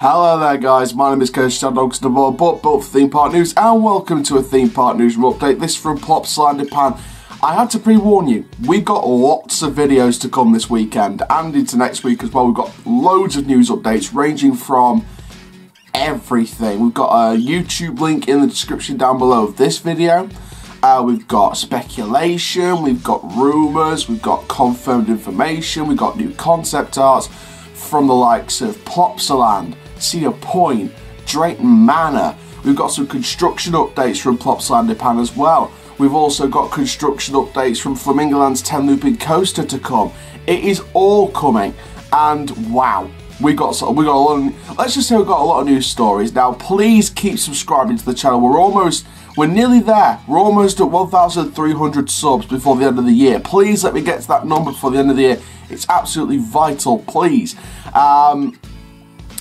Hello there guys, my name is Coach John Dogs the Ball, but both theme park news and welcome to a theme park newsroom update. This from Plopsaland De Panne. I had to pre-warn you, we've got lots of videos to come this weekend and into next week as well. We've got loads of news updates ranging from everything. We've got a YouTube link in the description down below of this video. Uh, we've got speculation, we've got rumours, we've got confirmed information, we've got new concept arts from the likes of Plopsaland, Cedar Point, Drayton Manor. We've got some construction updates from Plopsaland De Panne as well. We've also got construction updates from Flamingoland's 10 looping coaster to come. It is all coming, and wow, we got we got a lot. Of, let's just say we got a lot of new stories. Now, please keep subscribing to the channel. We're almost, we're nearly there. We're almost at 1,300 subs before the end of the year. Please let me get to that number before the end of the year. It's absolutely vital. Please. Um,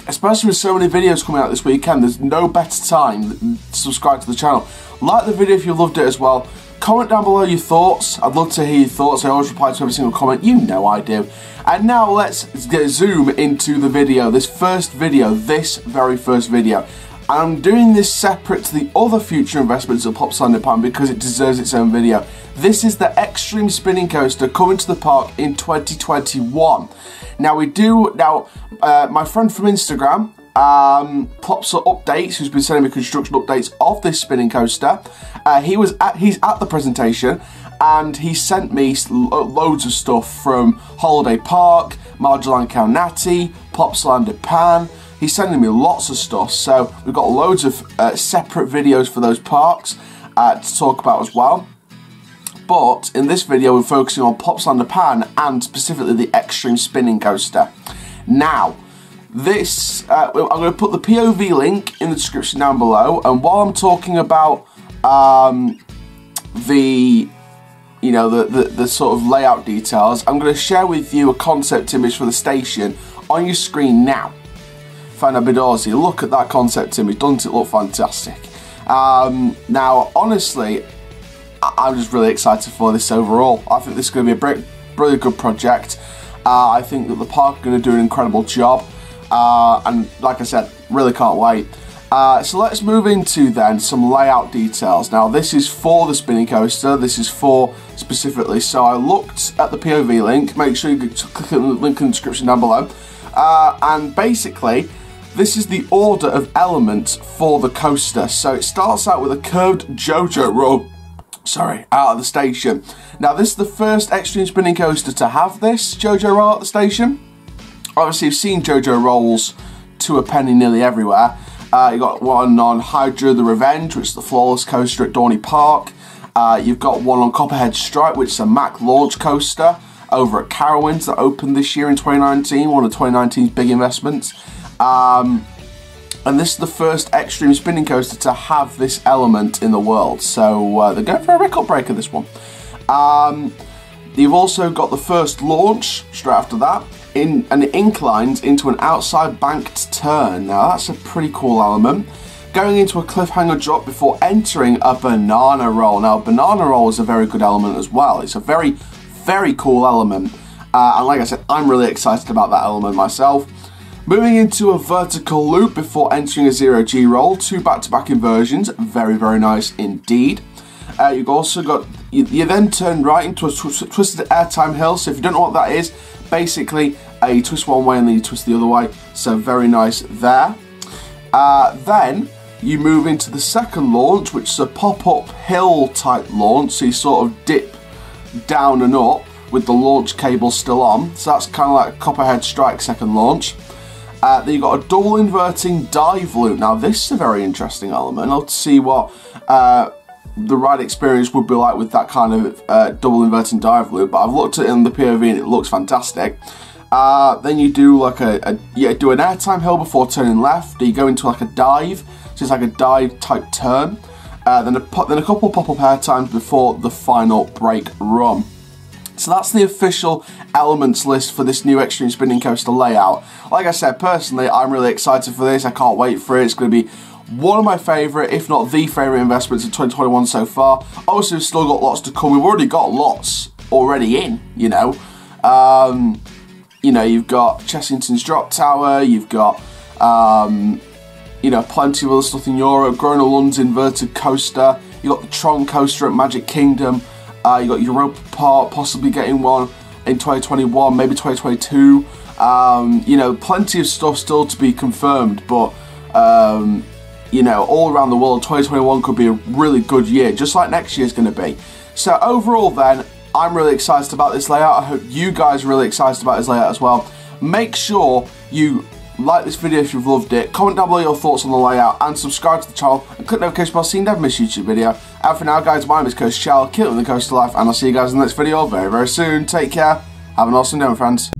especially with so many videos coming out this weekend, there's no better time to subscribe to the channel. Like the video if you loved it as well. Comment down below your thoughts. I'd love to hear your thoughts. I always reply to every single comment. You know I do. And now let's zoom into the video. This first video, this very first video. I'm doing this separate to the other future investments at Plopsaland De Panne because it deserves its own video. This is the Extreme Spinning Coaster coming to the park in 2021. Now we do, now uh, my friend from Instagram, um, Plopsa Updates, who's been sending me construction updates of this spinning coaster, uh, he was at, he's at the presentation and he sent me loads of stuff from Holiday Park, Majaland Kownaty, Plopsaland De Panne, He's sending me lots of stuff, so we've got loads of uh, separate videos for those parks uh, to talk about as well. But in this video, we're focusing on Plopsaland De Panne and specifically the Extreme Spinning Coaster. Now, this, uh, I'm going to put the POV link in the description down below, and while I'm talking about um, the you know, the, the, the, sort of layout details, I'm going to share with you a concept image for the station on your screen now. Fana Bidorzi. Look at that concept image, doesn't it look fantastic? Um, now, honestly, I'm just really excited for this overall. I think this is going to be a really good project. Uh, I think that the park are going to do an incredible job. Uh, and like I said, really can't wait. Uh, so let's move into then some layout details. Now this is for the spinning coaster, this is for specifically, so I looked at the POV link, make sure you click the link in the description down below. Uh, and basically, this is the order of elements for the coaster. So it starts out with a curved JoJo roll, sorry, out of the station. Now this is the first extreme spinning coaster to have this JoJo roll at the station. Obviously you've seen JoJo rolls to a penny nearly everywhere. Uh, you got one on Hydra the Revenge, which is the floorless coaster at Dorney Park. Uh, you've got one on Copperhead Strike, which is a Mack launch coaster over at Carowinds that opened this year in 2019, one of 2019's big investments. Um, and this is the first extreme spinning coaster to have this element in the world. So uh, they're going for a record breaker, this one. Um, you've also got the first launch straight after that, in and it inclines into an outside banked turn. Now that's a pretty cool element. Going into a cliffhanger drop before entering a banana roll. Now, banana roll is a very good element as well. It's a very, very cool element. Uh, and like I said, I'm really excited about that element myself. Moving into a vertical loop before entering a zero G roll, two back-to-back inversions, very, very nice indeed. Uh, you've also got, you, you, then turn right into a tw twisted airtime hill, so if you don't know what that is, basically a twist one way and then you twist the other way, so very nice there. Uh, then you move into the second launch, which is a pop-up hill type launch, so you sort of dip down and up with the launch cable still on, so that's kind of like a Copperhead Strike second launch. Uh, then you've got a double inverting dive loop. Now this is a very interesting element. I'll see what uh, the ride experience would be like with that kind of uh, double inverting dive loop. But I've looked at it in the POV and it looks fantastic. Uh, then you do like a, a, yeah do an airtime hill before turning left. You go into like a dive, so it's like a dive type turn. Uh, then a then a couple pop up air times before the final brake run. So that's the official elements list for this new Extreme Spinning Coaster layout. Like I said, personally, I'm really excited for this. I can't wait for it. It's going to be one of my favourite, if not the favourite investments of 2021 so far. Obviously, we've still got lots to come. We've already got lots already in, you know. Um, you know, you've got Chessington's Drop Tower, you've got Um, you know, plenty of other stuff in Europe. Gröna Lund's inverted coaster. you've got the Tron coaster at Magic Kingdom. Uh, you got Europa Park possibly getting one in 2021, maybe 2022. Um, you know, plenty of stuff still to be confirmed, but um, you know, all around the world, 2021 could be a really good year, just like next year's going to be. So overall, then, I'm really excited about this layout. I hope you guys are really excited about this layout as well. Make sure you like this video if you've loved it, comment down below your thoughts on the layout, and subscribe to the channel, and click the notification bell so you never miss a YouTube video. And for now, guys, my name is Coach Chall, Killing the Coaster Life, and I'll see you guys in the next video very, very soon. Take care. Have an awesome day, my friends.